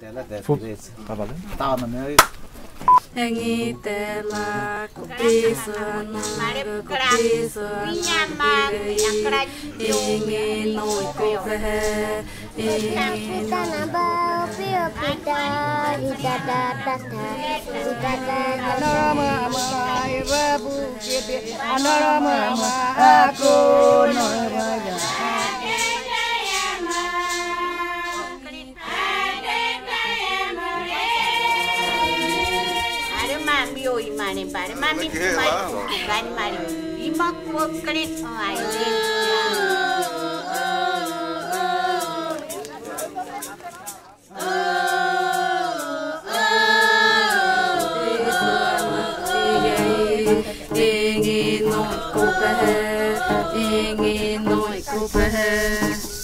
Tela deve Fu- ver. Tá valendo? Tá no meu. Hengi tela kupisa nanga kupisa nanga Ingi noi kohe Ingi Kita nambah pio pita Hita da da da Hita da da Anorama mai rabu kete Anorama ma Joey ಮಾಡಿ ಬಾರೆ ಮಮ್ಮಿ ಮಾಡಿ ಬಾರಿ ಮಾಡಿ ಈ ಮಕ್ಕಳು ಒಕ್ಕಡೆ ಆಯ್ತು Ingen noe på her, ingen noe på her.